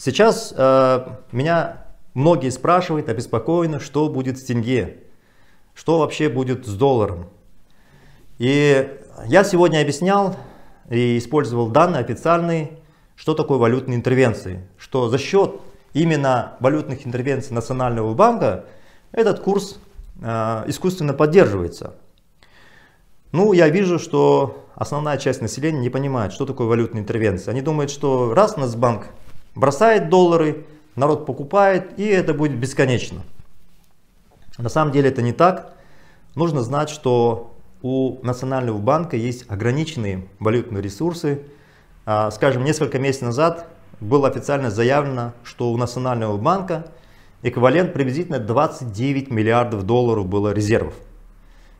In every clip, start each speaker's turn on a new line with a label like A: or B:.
A: Сейчас э, меня многие спрашивают обеспокоены, что будет с тенге, что вообще будет с долларом. И я сегодня объяснял и использовал данные официальные, что такое валютные интервенции, что за счет именно валютных интервенций Национального банка этот курс э, искусственно поддерживается. Ну, я вижу, что основная часть населения не понимает, что такое валютная интервенция. Они думают, что раз Нацбанк бросает доллары, народ покупает, и это будет бесконечно. На самом деле это не так. Нужно знать, что у Национального банка есть ограниченные валютные ресурсы. А, скажем, несколько месяцев назад было официально заявлено, что у Национального банка эквивалент приблизительно 29 миллиардов долларов было резервов.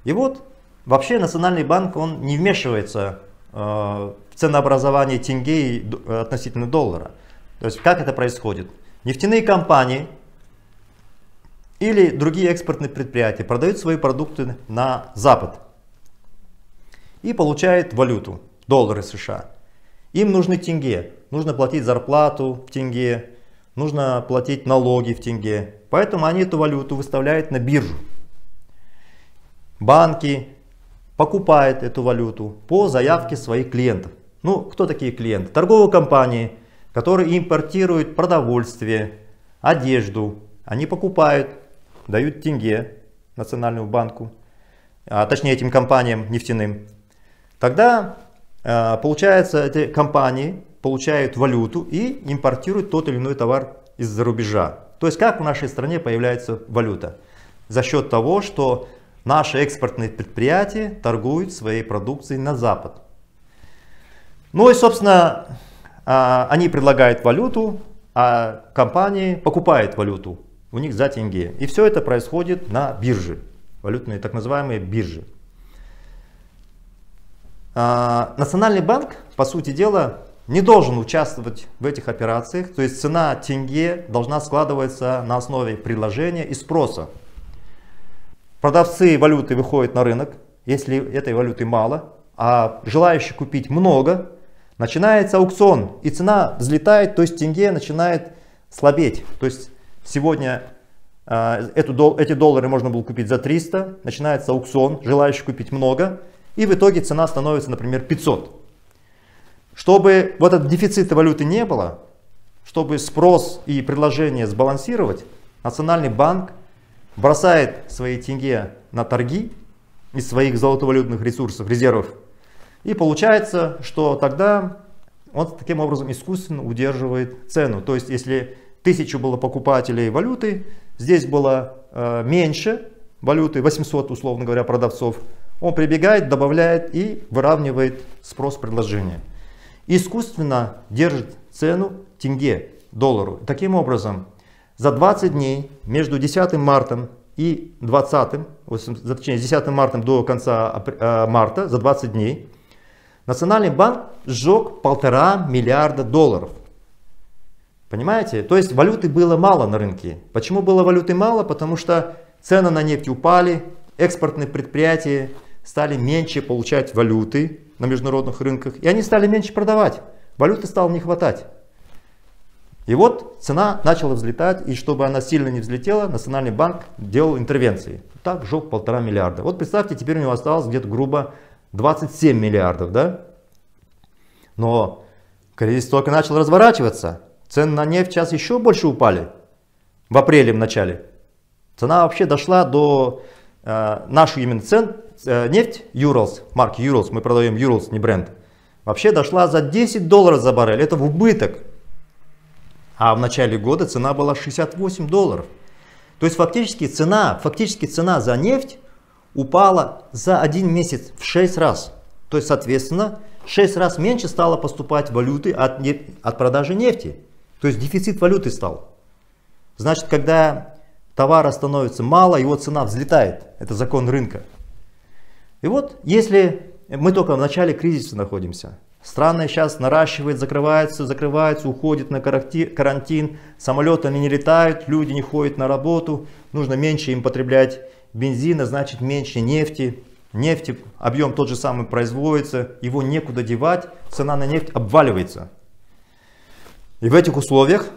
A: И вот Вообще Национальный банк он не вмешивается э, в ценообразование тенге относительно доллара. То есть как это происходит? Нефтяные компании или другие экспортные предприятия продают свои продукты на Запад и получают валюту, доллары США. Им нужны тенге, нужно платить зарплату в тенге, нужно платить налоги в тенге. Поэтому они эту валюту выставляют на биржу. Банки, покупает эту валюту по заявке своих клиентов. Ну, кто такие клиенты? Торговые компании, которые импортируют продовольствие, одежду. Они покупают, дают тенге Национальному банку, а, точнее этим компаниям нефтяным. Тогда а, получается эти компании получают валюту и импортируют тот или иной товар из-за рубежа. То есть как в нашей стране появляется валюта? За счет того, что Наши экспортные предприятия торгуют своей продукцией на Запад. Ну и, собственно, они предлагают валюту, а компании покупают валюту у них за тенге. И все это происходит на бирже, валютные так называемые биржи. А, Национальный банк, по сути дела, не должен участвовать в этих операциях, то есть цена тенге должна складываться на основе предложения и спроса. Продавцы валюты выходят на рынок, если этой валюты мало, а желающих купить много, начинается аукцион, и цена взлетает, то есть тенге начинает слабеть. То есть сегодня э, эту, эти доллары можно было купить за 300, начинается аукцион, желающих купить много, и в итоге цена становится, например, 500. Чтобы вот этот дефицита валюты не было, чтобы спрос и предложение сбалансировать, Национальный банк бросает свои тенге на торги из своих золотовалютных ресурсов, резервов. И получается, что тогда он таким образом искусственно удерживает цену. То есть, если тысячу было покупателей валюты, здесь было э, меньше валюты, 800, условно говоря, продавцов, он прибегает, добавляет и выравнивает спрос предложения. Искусственно держит цену тенге доллару. Таким образом, за 20 дней между 10 марта и 20, точнее 10 марта до конца э, марта, за 20 дней, Национальный банк сжег полтора миллиарда долларов. Понимаете? То есть валюты было мало на рынке. Почему было валюты мало? Потому что цены на нефть упали, экспортные предприятия стали меньше получать валюты на международных рынках, и они стали меньше продавать. Валюты стало не хватать. И вот цена начала взлетать, и чтобы она сильно не взлетела, Национальный банк делал интервенции. Так сжег полтора миллиарда. Вот представьте, теперь у него осталось где-то грубо 27 миллиардов, да? Но кризис только начал разворачиваться. Цены на нефть сейчас еще больше упали. В апреле в начале. Цена вообще дошла до э, нашу именно цен. Э, нефть Urals, марки Urals, мы продаем Urals, не бренд. Вообще дошла за 10 долларов за баррель. Это в убыток. А в начале года цена была 68 долларов. То есть фактически цена, фактически цена за нефть упала за один месяц в 6 раз. То есть, соответственно, 6 раз меньше стало поступать валюты от, от продажи нефти. То есть дефицит валюты стал. Значит, когда товара становится мало, его цена взлетает. Это закон рынка. И вот, если мы только в начале кризиса находимся, Страны сейчас наращивают, закрываются, закрываются, уходят на карантин, самолеты не летают, люди не ходят на работу, нужно меньше им потреблять бензина, значит меньше нефти. Нефти, объем тот же самый производится, его некуда девать, цена на нефть обваливается. И в этих условиях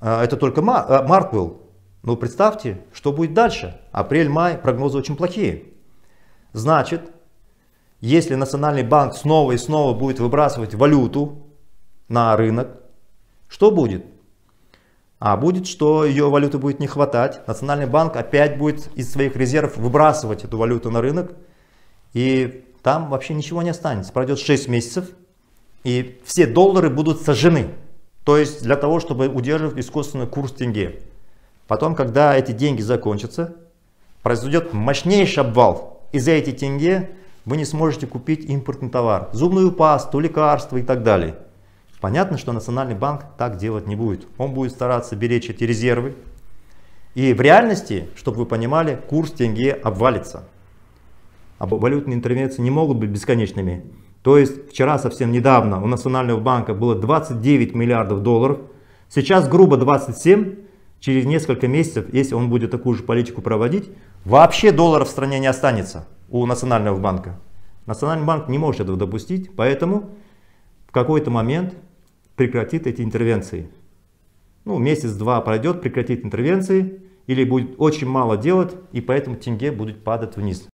A: а, это только а, март был. Но представьте, что будет дальше. Апрель-май прогнозы очень плохие. Значит, если Национальный банк снова и снова будет выбрасывать валюту на рынок, что будет? А будет, что ее валюты будет не хватать. Национальный банк опять будет из своих резервов выбрасывать эту валюту на рынок. И там вообще ничего не останется. Пройдет 6 месяцев, и все доллары будут сожжены. То есть для того, чтобы удерживать искусственный курс тенге. Потом, когда эти деньги закончатся, произойдет мощнейший обвал. И за эти тенге вы не сможете купить импортный товар. Зубную пасту, лекарства и так далее. Понятно, что Национальный банк так делать не будет. Он будет стараться беречь эти резервы. И в реальности, чтобы вы понимали, курс тенге обвалится. А валютные интервенции не могут быть бесконечными. То есть вчера совсем недавно у Национального банка было 29 миллиардов долларов. Сейчас грубо 27. Через несколько месяцев, если он будет такую же политику проводить, вообще долларов в стране не останется у Национального банка. Национальный банк не может этого допустить, поэтому в какой-то момент прекратит эти интервенции. Ну, месяц-два пройдет, прекратит интервенции, или будет очень мало делать, и поэтому тенге будет падать вниз.